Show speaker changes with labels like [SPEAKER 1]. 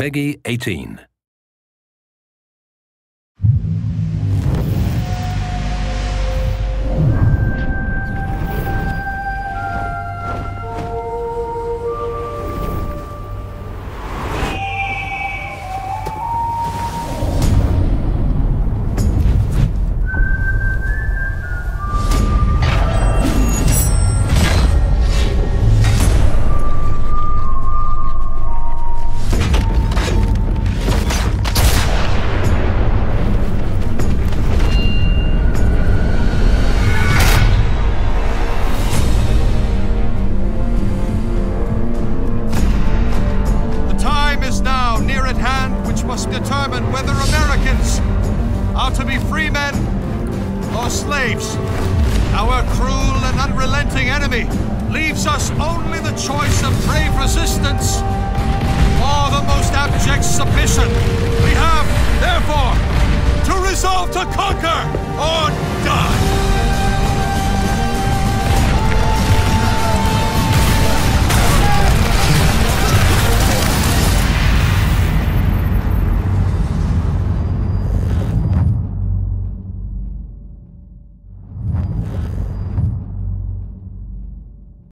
[SPEAKER 1] Peggy 18.
[SPEAKER 2] Determine whether Americans are to be free men or slaves. Our cruel and unrelenting enemy leaves us only the choice of brave resistance or the most abject submission. We have, therefore, to resolve to conquer